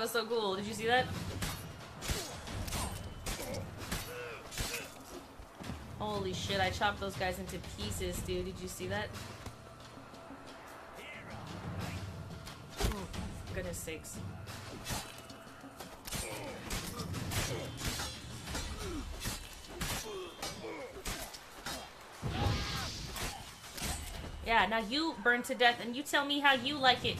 that was so cool. Did you see that? Holy shit, I chopped those guys into pieces, dude. Did you see that? Oh, goodness sakes. Yeah, now you burn to death and you tell me how you like it.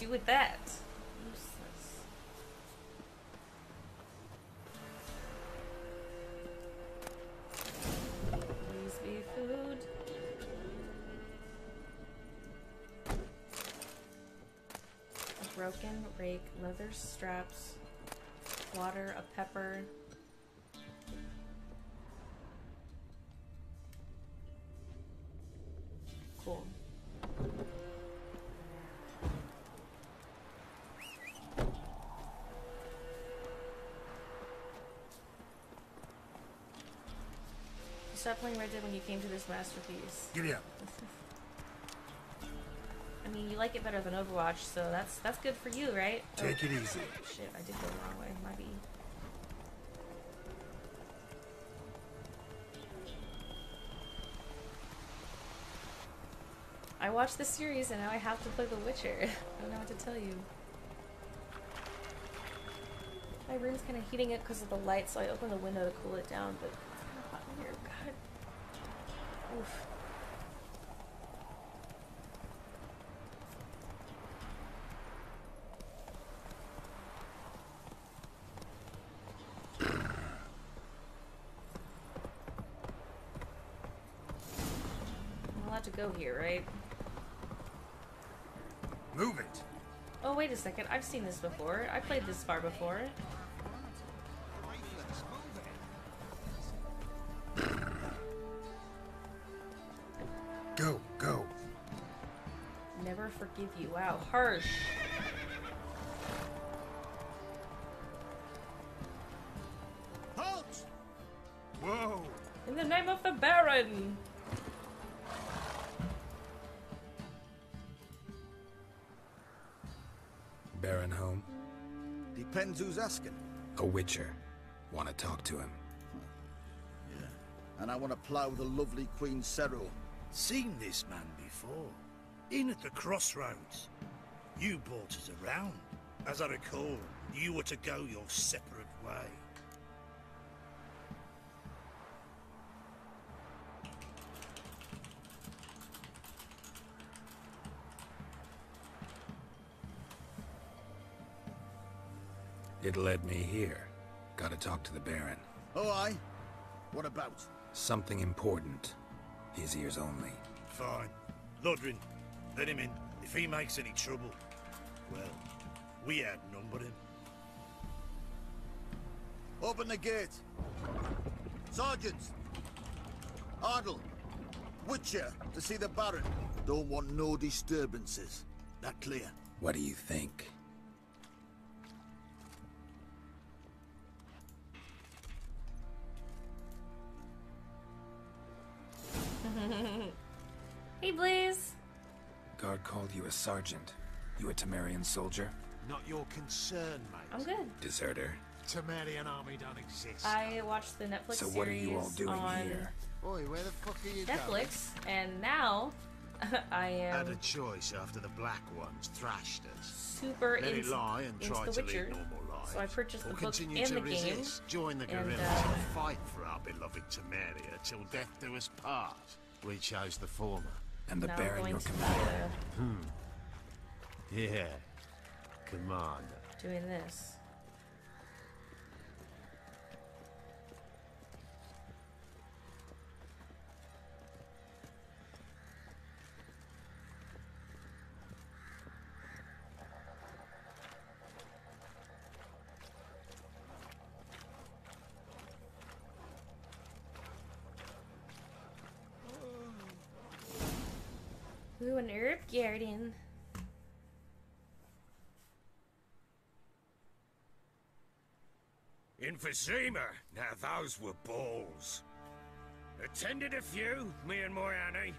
Do with that? Useless. Please be food. A broken rake, leather straps, water, a pepper. Playing Red Dead when you came to this masterpiece. Giddy up. I mean, you like it better than Overwatch, so that's that's good for you, right? Take it easy. Oh, shit, I did go the wrong way. Be. I watched the series and now I have to play The Witcher. I don't know what to tell you. My room's kind of heating up because of the light, so I opened the window to cool it down, but I'm allowed to go here, right? Move it. Oh, wait a second. I've seen this before. I played this far before. Go, go. Never forgive you. Wow, harsh. Halt! Whoa! In the name of the Baron! Baron home? Depends who's asking. A witcher. Want to talk to him. Yeah. And I want to plough the lovely Queen Cero. Seen this man before. In at the crossroads. You brought us around. As I recall, you were to go your separate way. It led me here. Gotta talk to the Baron. Oh, aye? What about? Something important. His ears only. Fine. Lodrin, let him in. If he makes any trouble, well, we outnumber him. Open the gate. Sergeants! Ardle! Witcher, to see the Baron. Don't want no disturbances. That clear? What do you think? Hey, Blaze! Guard called you a sergeant. You a Temerian soldier? Not your concern, mate. I'm good. Deserter. Temerian army don't exist. I watched the Netflix So series what are you all doing on here? Boy, where the fuck are you Netflix, and now I am. Had a choice after the black ones thrashed us. super Let it into, lie and try The to Witcher. lead normal lives. So I purchased the or book continue and to the game. resist. Join the and, guerrillas uh, and fight for our beloved Temeria till death do us part. We chose the former. And the now Baron going your to be, commander. uh, Yeah. Commander. doing this. Ooh, an herb garden. Emphysema. Now those were balls. Attended a few, me and my Annie.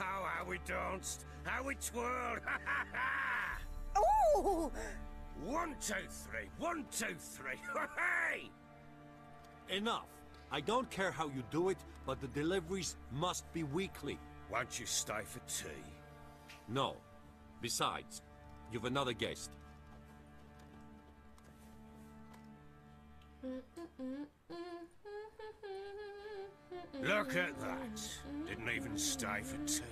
Oh, how we danced, how we twirled. Ha ha ha! Ooh! One, two, three. One, two, three. Hey! Enough. I don't care how you do it, but the deliveries must be weekly. Won't you stay for tea? No. Besides, you've another guest. Look at that. Didn't even stay for tea.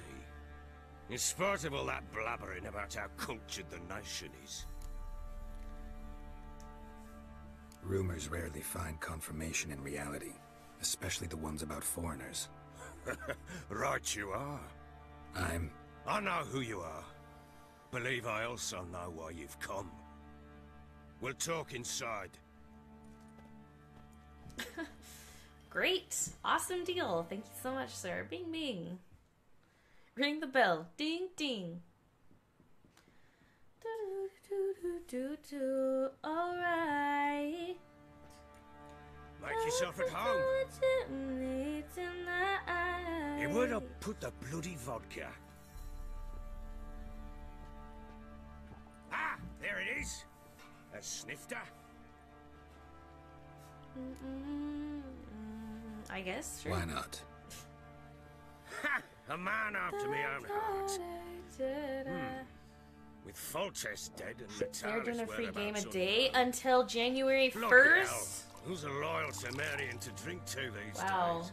In spite of all that blabbering about how cultured the nation is. Rumors rarely find confirmation in reality, especially the ones about foreigners. right you are. I'm... I know who you are. Believe I also know why you've come. We'll talk inside. Great. Awesome deal. Thank you so much, sir. Bing bing. Ring the bell. Ding ding. Do do do do do. Alright. Make yourself at home. Hey, where'd I put the bloody vodka? Is. A snifter. I guess. Sure. Why not? Ha! A man after my own heart. Hmm. With Foltest dead and They're Natalis doing a free game a day unknown. until January 1st. Who's a loyal Temerian to drink to these Wow. days?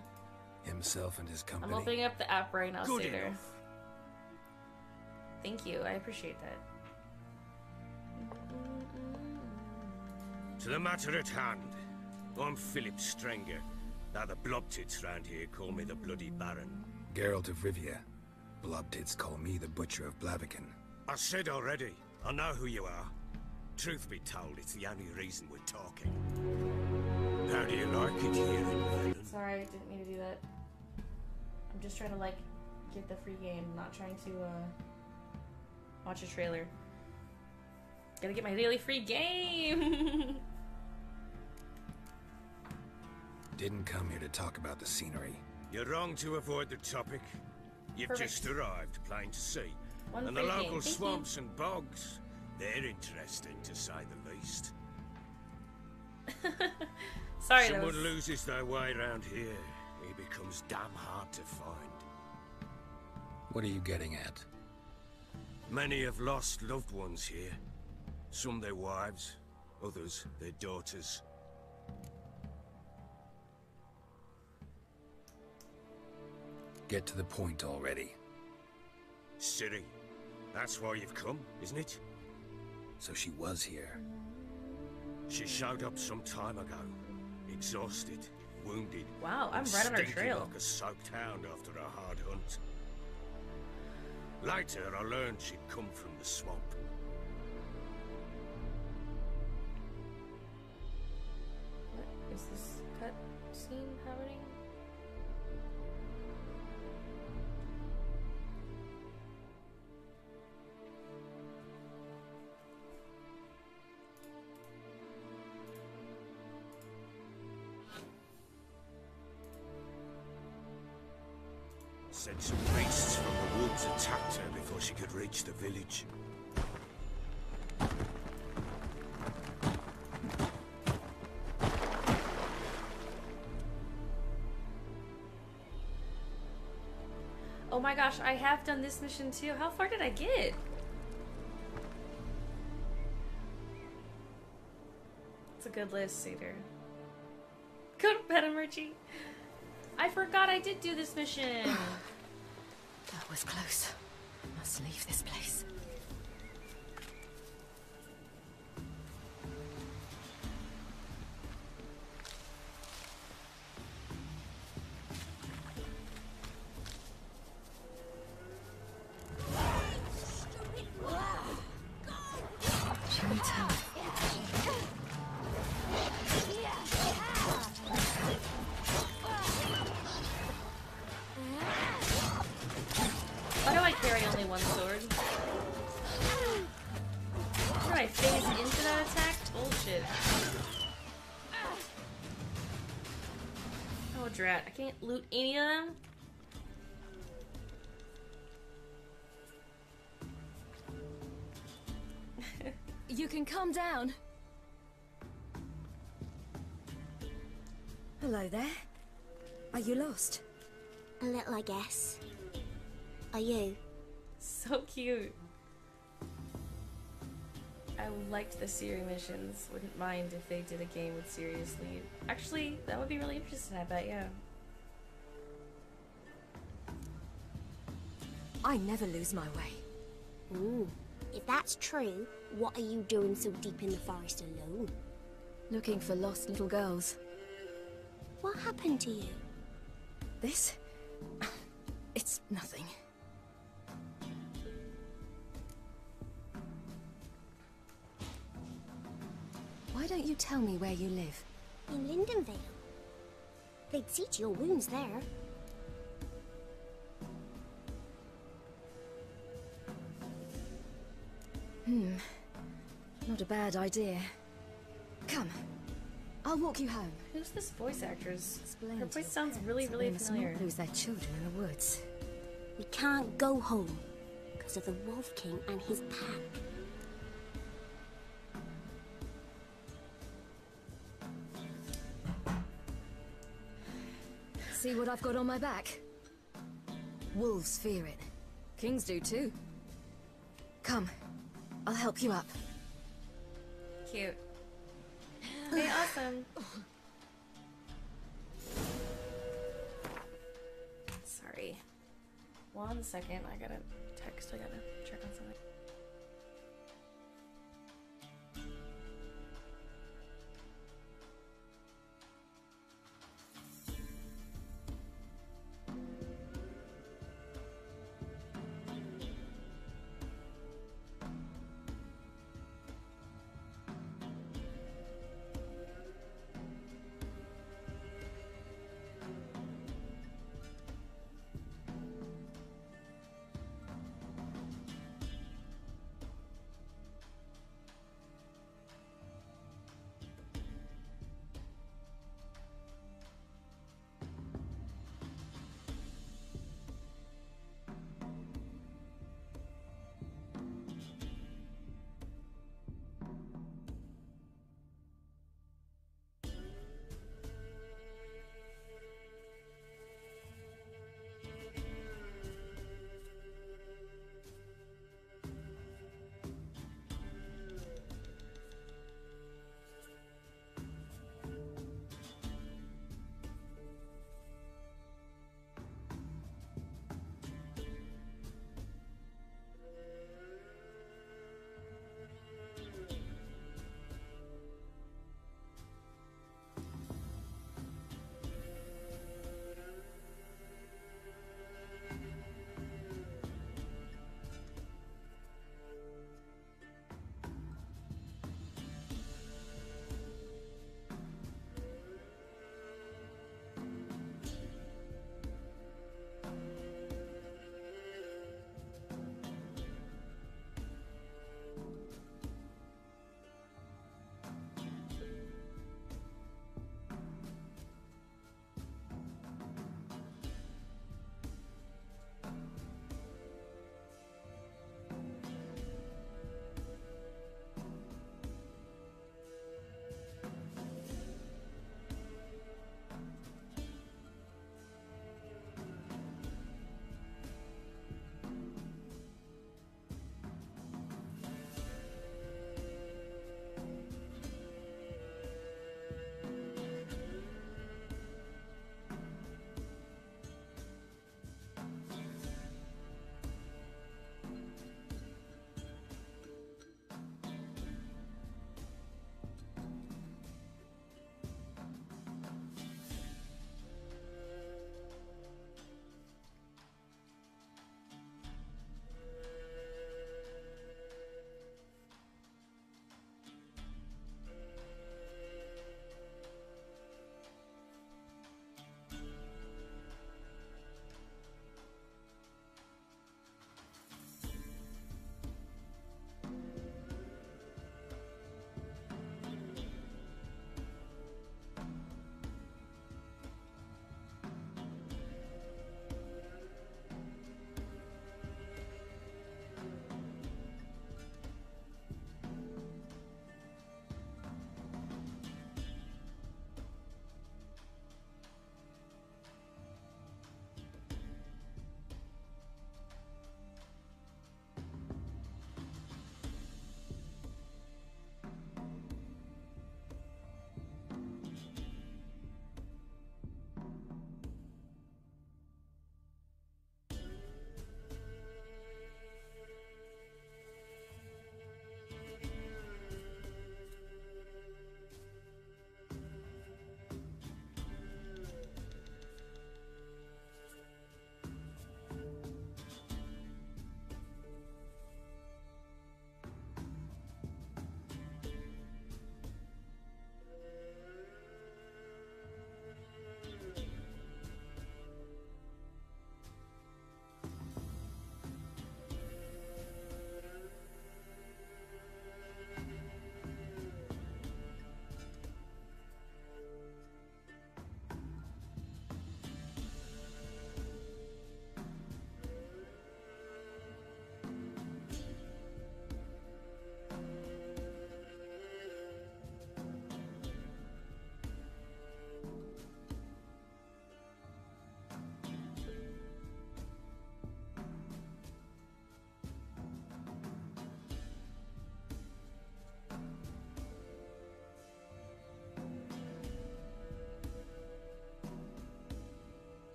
Himself and his company. I'm company. opening up the app right now, Good Sater. enough. Thank you. I appreciate that. To the matter at hand. I'm Philip Strenger. Now the blobtits round here call me the Bloody Baron. Geralt of Rivia. Blobtits call me the Butcher of Blaviken. I said already, I know who you are. Truth be told, it's the only reason we're talking. How do you like it here in Velen? Sorry, I didn't mean to do that. I'm just trying to like get the free game, not trying to uh watch a trailer. Gotta get my daily free game. Didn't come here to talk about the scenery. You're wrong to avoid the topic. You've Perfect. just arrived, plain to see. One and the free game. local Thank you. swamps and bogs, they're interesting to say the least. Sorry, Someone was loses their way around here, he becomes damn hard to find. What are you getting at? Many have lost loved ones here. Some their wives, others their daughters. Get to the point already. Ciri, that's why you've come, isn't it? So she was here. She showed up some time ago, exhausted, wounded. Wow, I'm and right on her stinking trail. like a soaked hound after a hard hunt. Later, I learned she'd come from the swamp. What is this cut scene Said some beasts from the woods attacked her before she could reach the village. Oh my gosh, I have done this mission too. How far did I get? It's a good list, Cedar. Go to bed, Emergy. I forgot I did do this mission. Was close. I Must leave this place. Can't loot any of them. You can calm down. Hello there. Are you lost? A little, I guess. Are you? So cute. I liked the Ciri missions. Wouldn't mind if they did a game with Sirius lead. Actually, that would be really interesting, I bet, yeah. I never lose my way. Ooh. If that's true, what are you doing so deep in the forest alone? Looking for lost little girls. What happened to you? This? It's nothing. Why don't you tell me where you live? In Lindenvale. They'd see to your wounds there. Hmm. Not a bad idea. Come. I'll walk you home. Who's this voice actress? Explain Her voice sounds really, really they must familiar. Not lose their children in the woods. We can't go home because of the Wolf King and his pack. See what I've got on my back? Wolves fear it. Kings do too. Come. I'll help you up. Cute. Okay, awesome. Sorry. One second, I gotta text, I gotta check on something.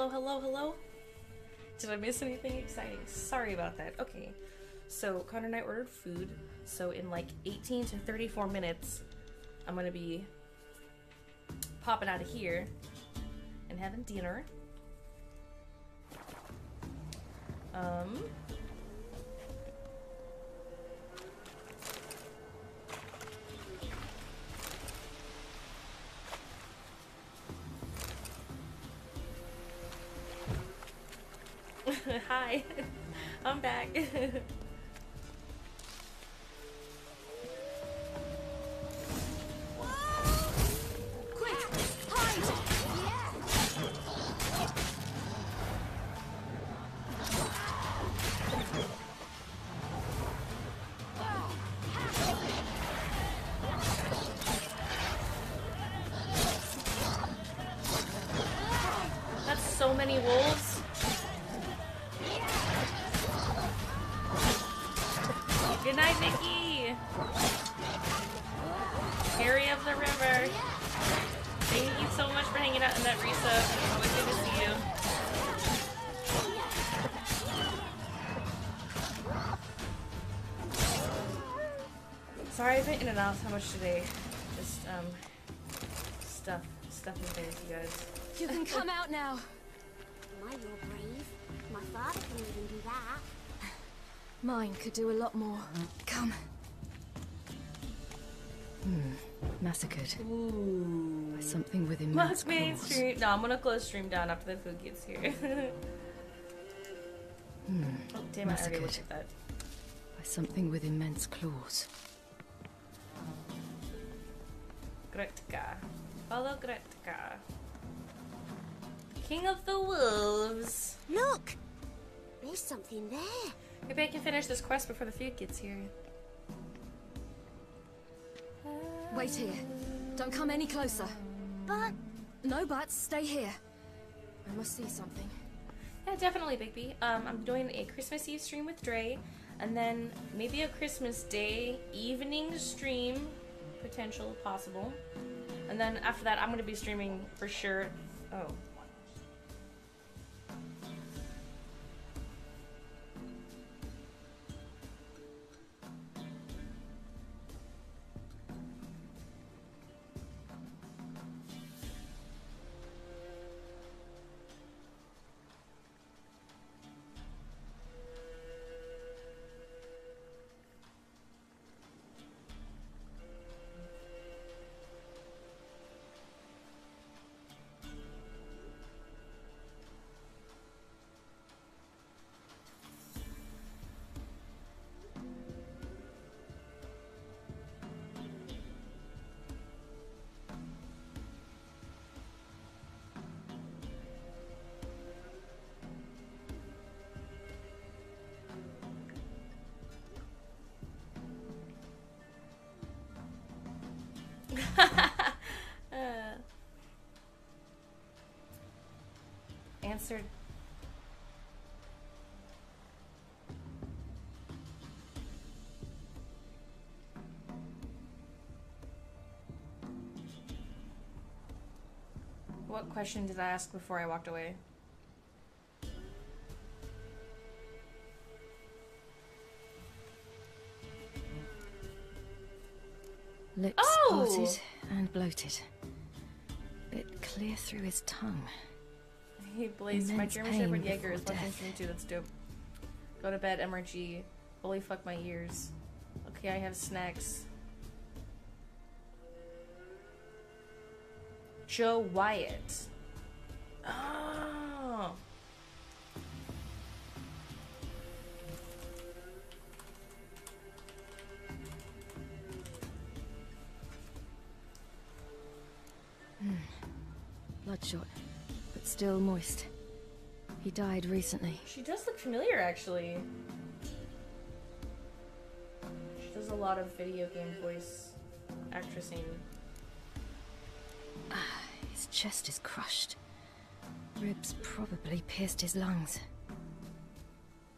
Hello, hello, hello. Did I miss anything exciting? Sorry about that. Okay. So, Connor and I ordered food. So, in like 18 to 34 minutes, I'm gonna be popping out of here and having dinner. Um. Hi, I'm back. much today. Just um stuff stuff and things, you guys. You can come out now. My, you're brave. My father can even do that. Mine could do a lot more. Come. Hmm. Massacred. Ooh. By something with immense Look, main claws. stream. No, I'm gonna close stream down after the food gets here. Hmm. oh, damn, I already looked Massacred. at that. By something with immense claws. Gretka. Follow Gretka. King of the Wolves. Look! There's something there. Maybe I can finish this quest before the food gets here. Wait here. Don't come any closer. But No buts. Stay here. I must see something. Yeah, definitely, Bigby. Um, I'm doing a Christmas Eve stream with Dre, and then maybe a Christmas Day evening stream, potential, possible. And then after that, I'm gonna be streaming for sure. Oh. Uh, answered. What question did I ask before I walked away? And bloated. Bit clear through his tongue. He blazed my German Shepherd Jaeger is death. stream too. That's dope. Go to bed, MRG. Holy fuck my ears. Okay, I have snacks. Joe Wyatt. Bloodshot, but still moist. He died recently. She does look familiar, actually. She does a lot of video game voice actressing. Ah, his chest is crushed. Ribs probably pierced his lungs.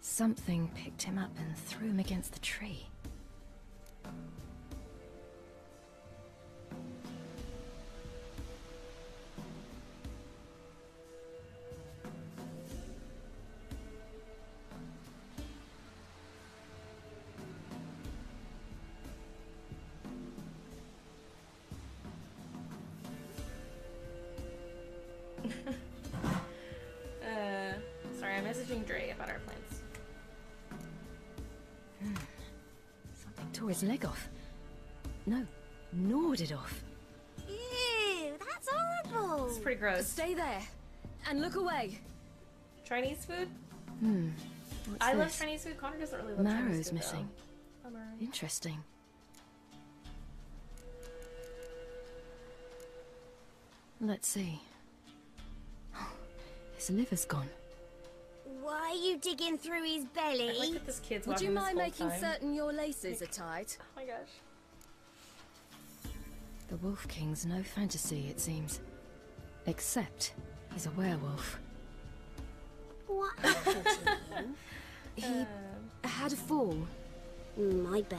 Something picked him up and threw him against the tree. Stay there and look away. Chinese food? Hmm. What's I love? Chinese food. Connor doesn't really love Marrow's Chinese food. missing. Though. Bummer. Interesting. Let's see. His liver's gone. Why are you digging through his I belly? like that this kid's Would you watching this mind whole making time. certain your laces are tied? Oh my gosh. The Wolf King's no fantasy, it seems. Except he's a werewolf. What happened to him? He Um, had a fall. Mm, I bet.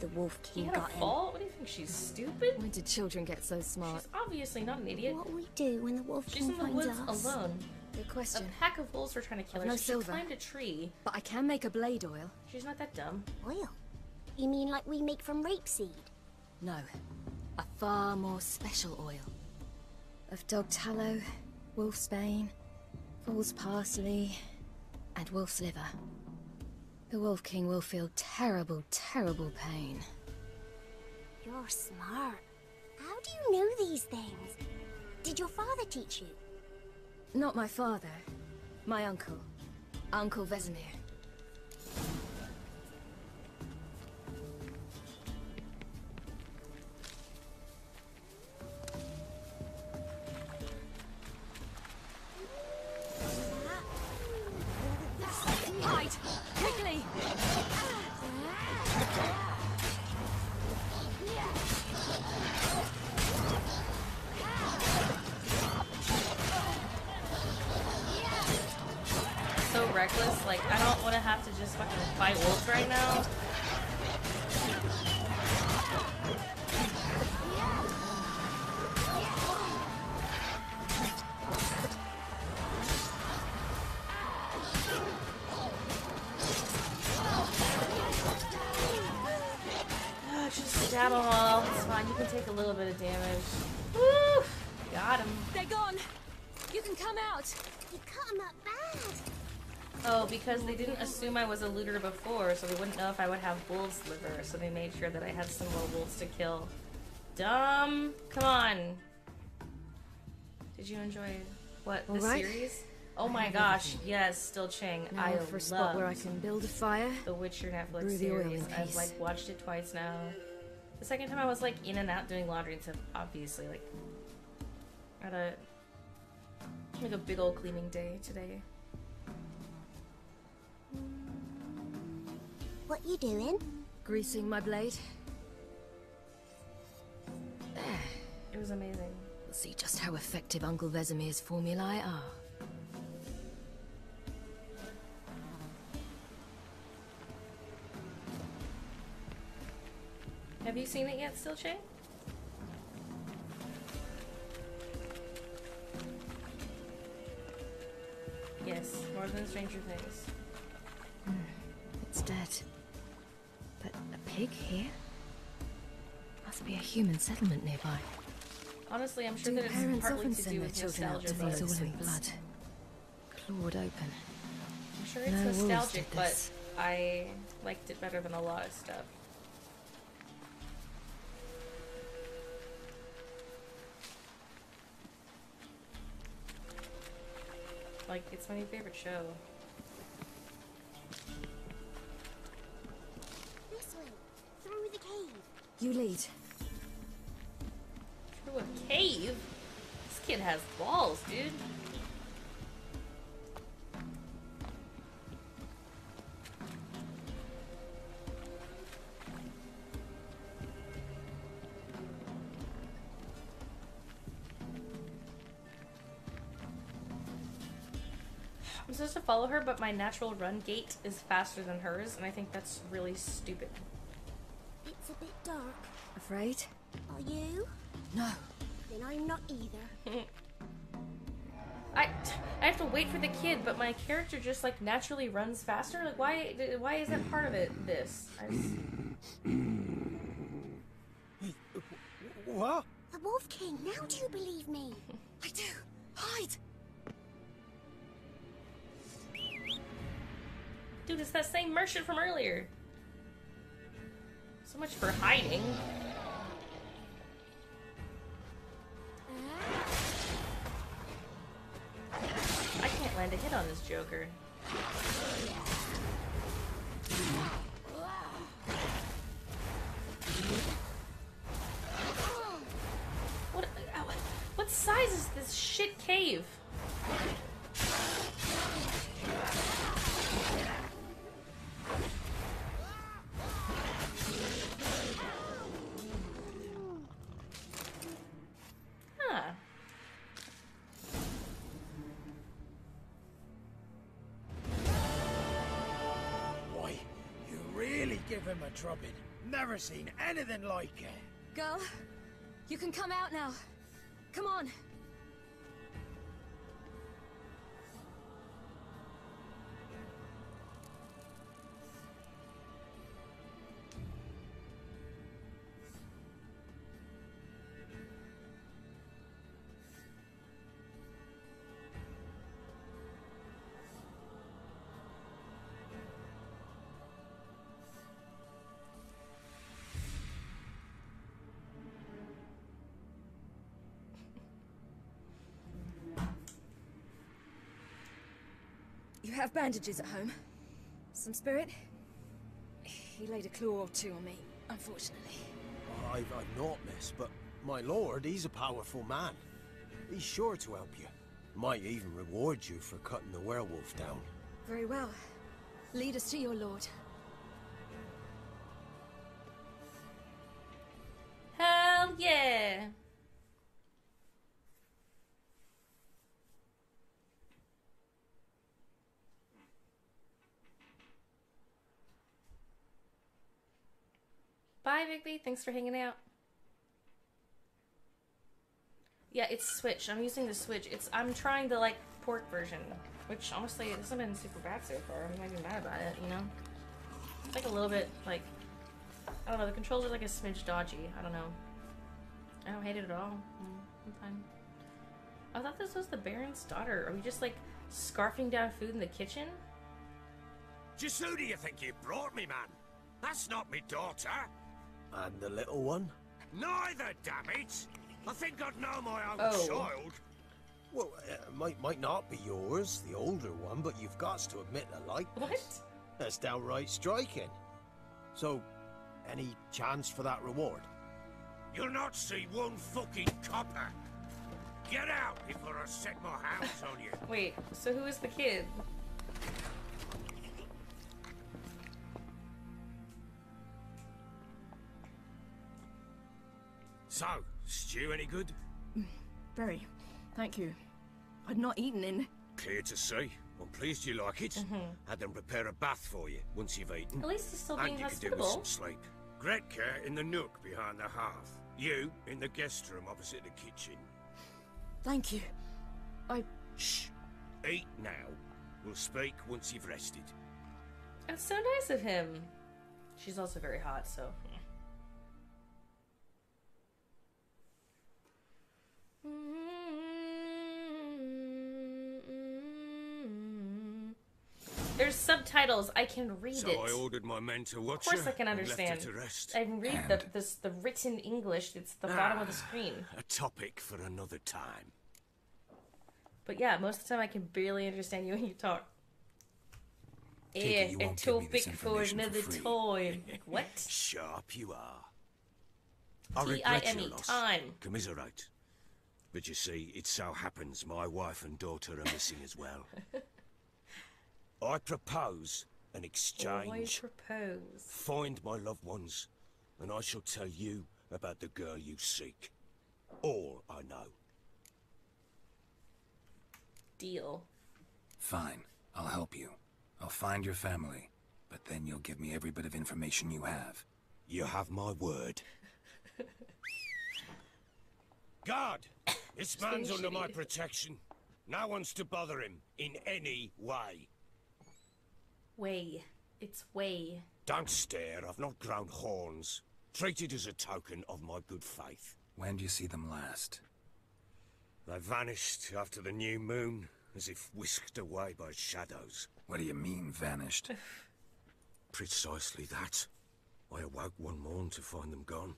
The Wolf he King had a got him. What do you think? She's stupid? When did children get so smart? She's obviously not an idiot. What will we do when the Wolf She's King in the finds woods us? alone. Good question. A pack of wolves were trying to kill her. no so she climbed a tree. But I can make a blade oil. She's not that dumb. Oil? You mean like we make from rapeseed? No, a far more special oil. Of dog tallow, wolf's bane, fool's parsley, and wolf's liver. The Wolf King will feel terrible, terrible pain. You're smart. How do you know these things? Did your father teach you? Not my father, my uncle, Uncle Vesemir. Reckless. Like, I don't want to have to just fucking fight wolves right now. Ah, Just stab them all. It's fine. You can take a little bit of damage. Woo! Got him. They're gone! You can come out! You cut him up bad. Oh, because they didn't assume I was a looter before, so they wouldn't know if I would have wolves liver, so they made sure that I had some more wolves to kill. Dumb. Come on. Did you enjoy what the right. series? Oh my gosh, yes, still Chang. Now I for a spot where I can build a fire. the Witcher Netflix series. I've like watched it twice now. The second time I was like in and out doing laundry and stuff. Obviously, like had a like a big old cleaning day today. What you doing? Greasing my blade. It was amazing. We'll see just how effective Uncle Vesemir's formulae are. Have you seen it yet, still, Chang? Yes, more than Stranger Things. It's dead. Pig here? Must be a human settlement nearby. Honestly, I'm sure Do that it's parents partly often to send do their with children out to these I'm blood? Clawed open. sure it's No nostalgic, but. I liked it better than a lot of stuff. Like, it's my favorite show. You lead. Through a cave? This kid has balls, dude. I'm supposed to follow her, but my natural run gait is faster than hers, and I think that's really stupid. It's a bit dark. Afraid? Are you? No. Then I'm not either. I I have to wait for the kid, but my character just like naturally runs faster. Like why why is that part of it? This I just, What? The Wolf King, now do you believe me? I do. Hide! Dude, it's that same merchant from earlier. So much for hiding. I can't land a hit on this Joker. What, uh, what size is this shit cave? Him a drubbing. Never seen anything like it. Girl, you can come out now. Come on. Have bandages at home? Some spirit? He laid a claw or two on me, unfortunately. I've, I've not, miss, but my lord, he's a powerful man. He's sure to help you. Might even reward you for cutting the werewolf down. Very well. Lead us to your lord. Hell yeah! Bye, Bigby. Thanks for hanging out. Yeah, it's Switch. I'm using the Switch. It's I'm trying the like pork version, which honestly it hasn't been super bad so far. I'm not even mad about it, you know. It's like a little bit like I don't know. The controls are like a smidge dodgy. I don't know. I don't hate it at all. Mm, I'm fine. I thought this was the Baron's daughter. Are we just like scarfing down food in the kitchen? Just who do you think you brought me, man? That's not me daughter. And the little one? Neither, damn it! I think I'd know my own Oh. child. Well, it might, might not be yours, the older one, but you've got to admit the likeness. What? That's downright striking. So, any chance for that reward? You'll not see one fucking copper. Get out before I set my hounds on you. Wait, so who is the kid? So, stew any good? Very. Thank you. I'd not eaten in. Clear to see. I'm pleased you like it. Mm-hmm. Had them prepare a bath for you once you've eaten. At least it's still being and being you could do with some sleep. Gretka in the nook behind the hearth. You in the guest room opposite the kitchen. Thank you. I. Shh. Eat now. We'll speak once you've rested. That's so nice of him. She's also very hot, so. Hmm. Subtitles. I can read so it. I ordered my men to watch Of course, her I can and left her understand. to rest. I can read the this, the written English. It's the bottom of the ah, screen. A topic for another time. But yeah, most of the time I can barely understand you when you talk. Take it Yeah, you and won't too give me this big for information for another time. What? Sharp you are. I regret T-I-M-E, your loss. time. Commiserate. But you see, it so happens my wife and daughter are missing as well. I propose an I exchange. propose. Find my loved ones, and I shall tell you about the girl you seek. All I know. Deal. Fine, I'll help you. I'll find your family, but then you'll give me every bit of information you have. You have my word. Guard! This man's under my protection. No one's to bother him in any way. Way. It's way. Don't stare, I've not grown horns. Treat it as a token of my good faith. When do you see them last? They vanished after the new moon, as if whisked away by shadows. What do you mean, vanished? Precisely that. I awoke one morn to find them gone.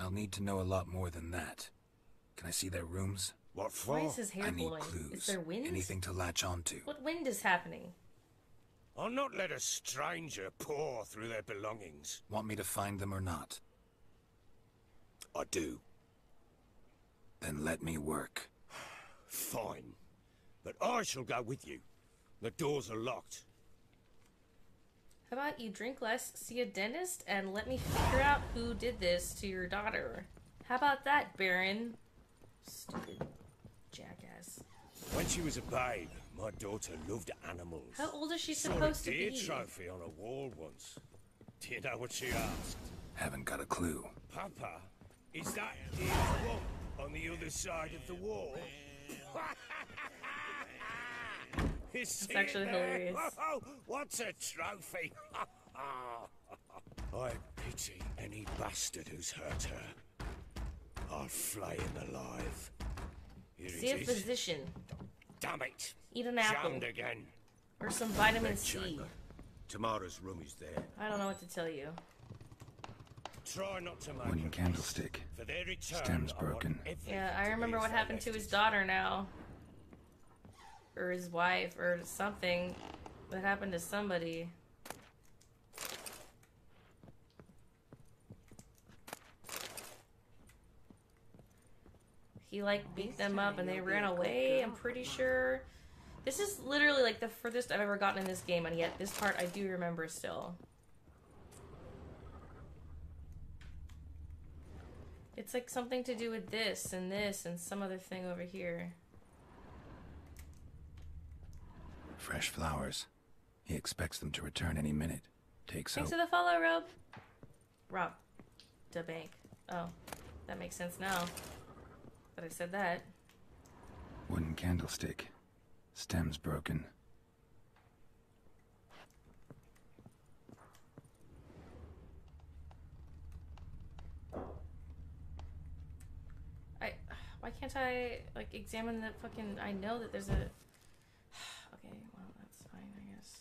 I'll need to know a lot more than that. Can I see their rooms? What Why is his hair I need blowing? clues. Is there wind? Anything to latch onto. What wind is happening? I'll not let a stranger pour through their belongings. Want me to find them or not? I do. Then let me work. Fine. But I shall go with you. The doors are locked. How about you drink less, see a dentist, and let me figure out who did this to your daughter? How about that, Baron? Stupid jackass. When she was a babe, my daughter loved animals. How old is she Saw supposed a to deer be? trophy on a wall once. Do you know what she asked? Haven't got a clue. Papa, is that deer's rump on the other side of the wall? It's actually hilarious. Oh, what's a trophy? I pity any bastard who's hurt her. I'll flay him alive. Here See a physician. Damn it. Eat an apple. Jammed again. Or some vitamin C. chamber. Tamara's room is there. I don't know what to tell you. Try not to make Wooden candlestick. For their return, Stem's I broken. everything Yeah, I remember what happened to his daughter now. Or his wife, or something. That happened to somebody. He like beat them up and they ran away, I'm pretty sure. This is literally like the furthest I've ever gotten in this game, and yet this part I do remember still. It's like something to do with this and this and some other thing over here. Fresh flowers. He expects them to return any minute. Takes Thanks hope. for the follow, Rob. Rob. The bank. Oh, that makes sense now. That I said that. Wooden candlestick. Stem's broken. I. Why can't I like examine the fucking? I know that there's a. Okay, well that's fine, I guess.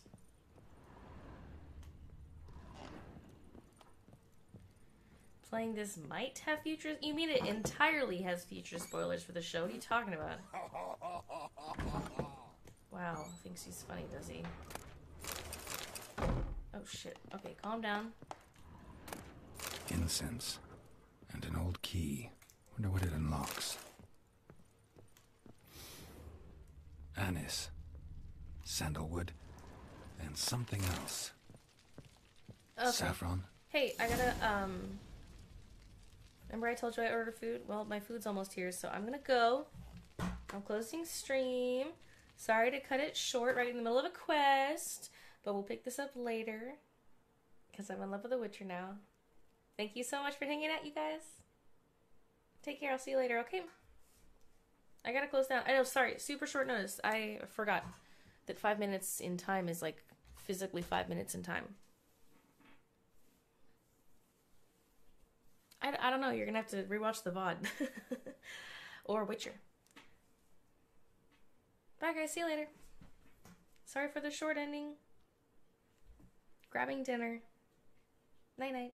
Playing this might have future. You mean it entirely has future spoilers for the show? What are you talking about? Wow, thinks he's funny, does he? Oh shit. Okay, calm down. Incense. And an old key. Wonder what it unlocks. Anise. Sandalwood. And something else. Okay. Saffron. Hey, I gotta um. Remember I told you I ordered food? Well, my food's almost here, so I'm gonna go. I'm closing stream. Sorry to cut it short right in the middle of a quest, but we'll pick this up later. Because I'm in love with The Witcher now. Thank you so much for hanging out, you guys. Take care. I'll see you later, okay? I gotta close down. I know, sorry. Super short notice. I forgot that five minutes in time is like physically five minutes in time. I, I don't know. You're gonna have to rewatch the VOD. or Witcher. Bye, guys. See you later. Sorry for the short ending. Grabbing dinner. Night night.